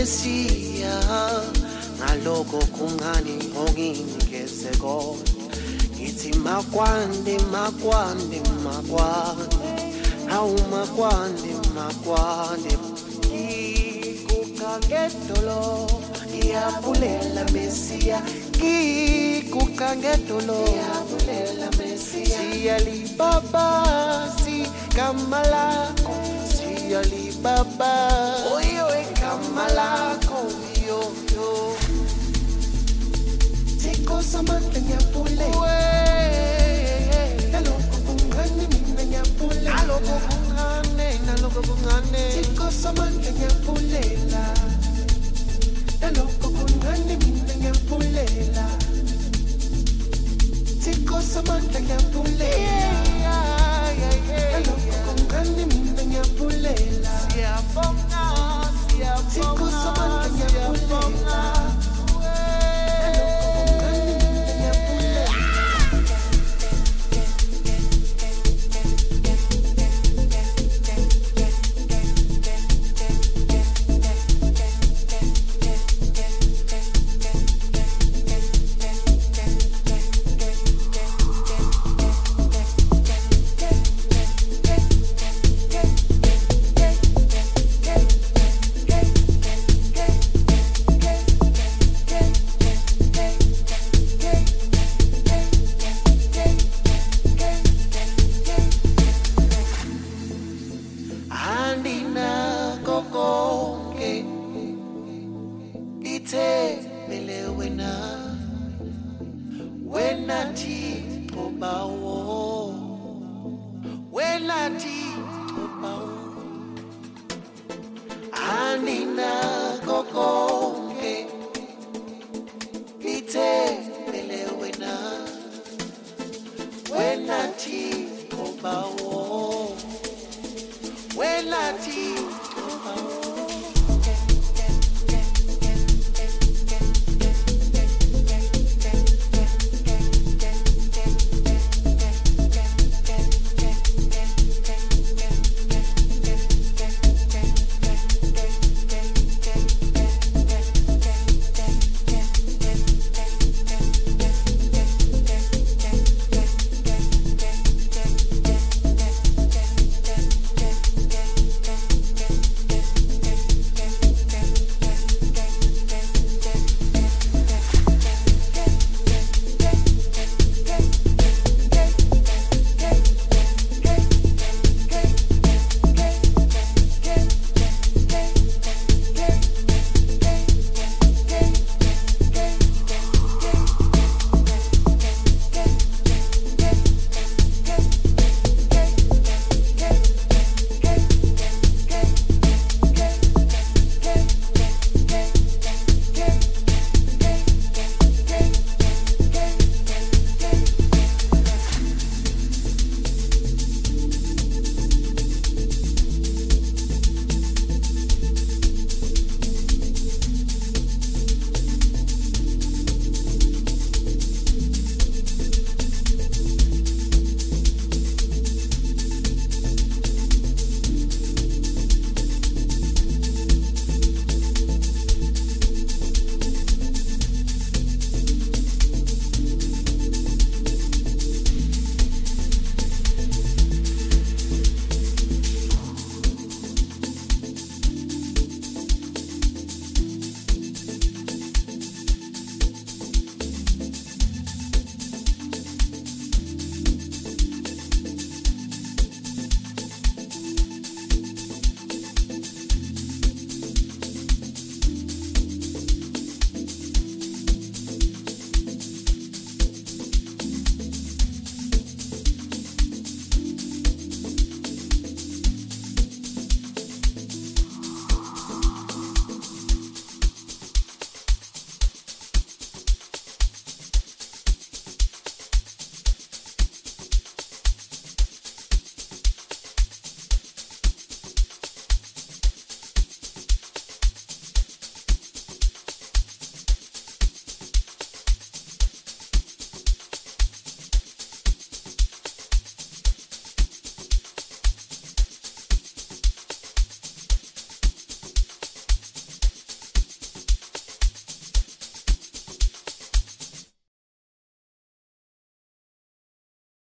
mesiya ngaloko kungani onginikeze kona ngithi makwande makwande makwande. Hawu makwande makwande. Ngikukangedolo iyabulela mesiya. Ngikukangedolo iyabulela mesiya. Siyalibaba lakho siyalibaba oyo igama lakho yoyo Siko samantha ngiyabulela Nalokho kungani mina ngiyabulela Nalokho kungani nalokho kungani Siko samantha ngiyabulela Nalokho kungani mina ngiyabulela Siko samantha ngiyabulela Nalokho láti tọpa o. Anina koko nge mite pele wena. Wena ti tọpa o. Wena ti.